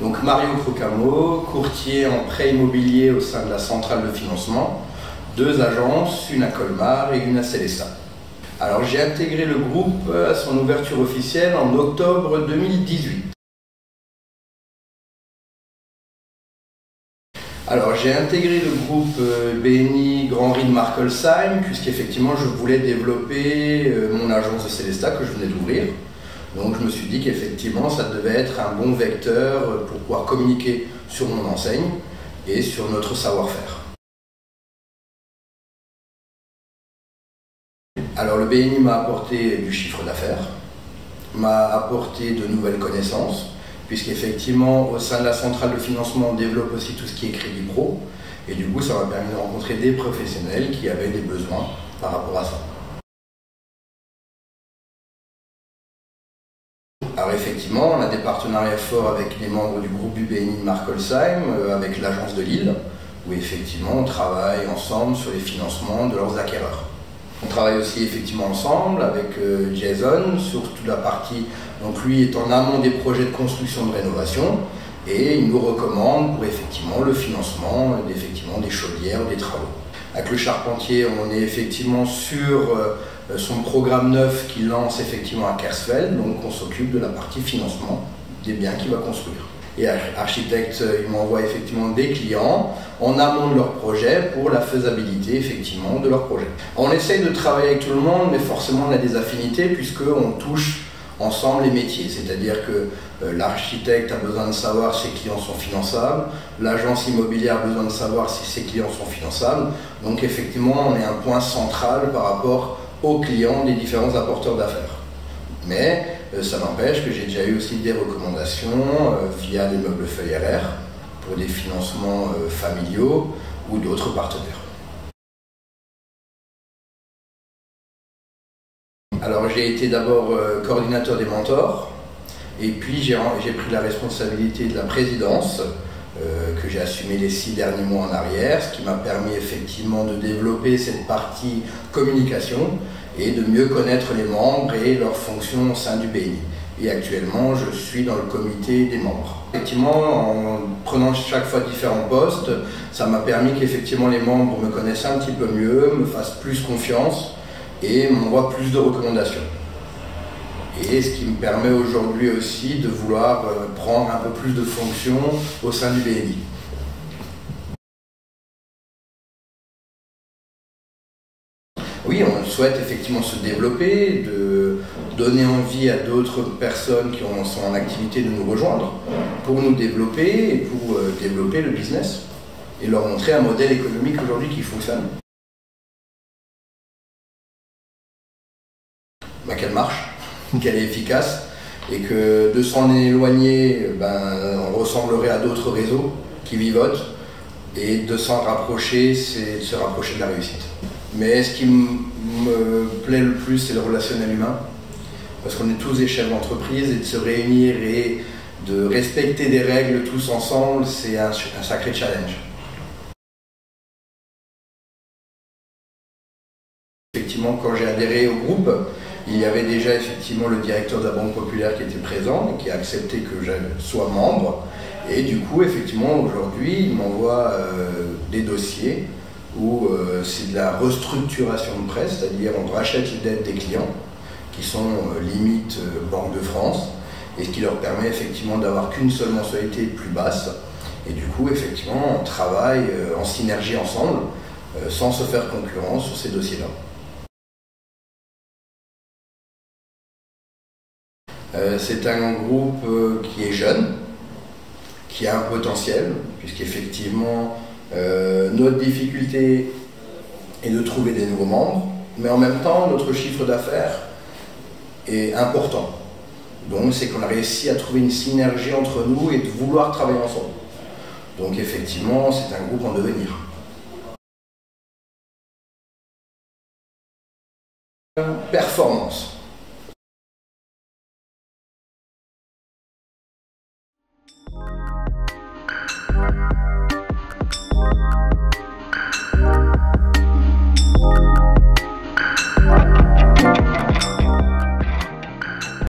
Donc Mario Crocamo, courtier en prêt immobilier au sein de la centrale de financement, deux agences, une à Colmar et une à Célestat. Alors j'ai intégré le groupe à son ouverture officielle en octobre 2018. Alors j'ai intégré le groupe euh, BNI Grand Rhin Markelsheim puisqu'effectivement je voulais développer euh, mon agence de Célestat que je venais d'ouvrir. Donc je me suis dit qu'effectivement ça devait être un bon vecteur pour pouvoir communiquer sur mon enseigne et sur notre savoir-faire. Alors le BNI m'a apporté du chiffre d'affaires, m'a apporté de nouvelles connaissances, puisqu'effectivement, au sein de la centrale de financement, on développe aussi tout ce qui est crédit pro. Et du coup, ça m'a permis de rencontrer des professionnels qui avaient des besoins par rapport à ça. Alors effectivement, on a des partenariats forts avec les membres du groupe UBNI de Markolsheim, euh, avec l'agence de Lille, où effectivement on travaille ensemble sur les financements de leurs acquéreurs. On travaille aussi effectivement ensemble avec euh, Jason sur toute la partie donc lui est en amont des projets de construction de rénovation et il nous recommande pour effectivement le financement effectivement, des chaudières des travaux. Avec le charpentier, on est effectivement sur euh, son programme neuf qu'il lance effectivement à Kersfeld, donc on s'occupe de la partie financement des biens qu'il va construire. Et architecte, il m'envoie effectivement des clients en amont de leur projet pour la faisabilité effectivement de leur projet. On essaye de travailler avec tout le monde, mais forcément on a des affinités puisqu'on touche ensemble les métiers. C'est-à-dire que euh, l'architecte a besoin de savoir si ses clients sont finançables, l'agence immobilière a besoin de savoir si ses clients sont finançables. Donc effectivement, on est un point central par rapport aux clients des différents apporteurs d'affaires. Mais euh, ça n'empêche que j'ai déjà eu aussi des recommandations euh, via des meubles feuilles pour des financements familiaux ou d'autres partenaires. Alors j'ai été d'abord euh, coordinateur des mentors, et puis j'ai pris la responsabilité de la présidence, euh, que j'ai assumé les six derniers mois en arrière, ce qui m'a permis effectivement de développer cette partie communication et de mieux connaître les membres et leurs fonctions au sein du BNI. Et actuellement, je suis dans le comité des membres. Effectivement, en prenant chaque fois différents postes, ça m'a permis qu'effectivement les membres me connaissent un petit peu mieux, me fassent plus confiance et m'envoie plus de recommandations. Et ce qui me permet aujourd'hui aussi de vouloir euh, prendre un peu plus de fonctions au sein du BNI. Oui, on souhaite effectivement se développer, de donner envie à d'autres personnes qui sont en activité de nous rejoindre pour nous développer et pour euh, développer le business et leur montrer un modèle économique aujourd'hui qui fonctionne. Bah, qu'elle marche, qu'elle est efficace, et que de s'en éloigner, ben, on ressemblerait à d'autres réseaux qui vivotent, et de s'en rapprocher, c'est de se rapprocher de la réussite. Mais ce qui me plaît le plus, c'est le relationnel humain, parce qu'on est tous des chefs d'entreprise, et de se réunir et de respecter des règles tous ensemble, c'est un sacré challenge. Effectivement, quand j'ai adhéré au groupe, il y avait déjà effectivement le directeur de la Banque Populaire qui était présent et qui a accepté que je sois membre. Et du coup, effectivement, aujourd'hui, il m'envoie euh, des dossiers où euh, c'est de la restructuration de prêt, c'est-à-dire on rachète les dettes des clients qui sont euh, limite Banque de France et ce qui leur permet effectivement d'avoir qu'une seule mensualité plus basse. Et du coup, effectivement, on travaille en synergie ensemble sans se faire concurrence sur ces dossiers-là. C'est un groupe euh, qui est jeune, qui a un potentiel, puisqu'effectivement, euh, notre difficulté est de trouver des nouveaux membres, mais en même temps, notre chiffre d'affaires est important. Donc, c'est qu'on a réussi à trouver une synergie entre nous et de vouloir travailler ensemble. Donc, effectivement, c'est un groupe en devenir. Performance. you.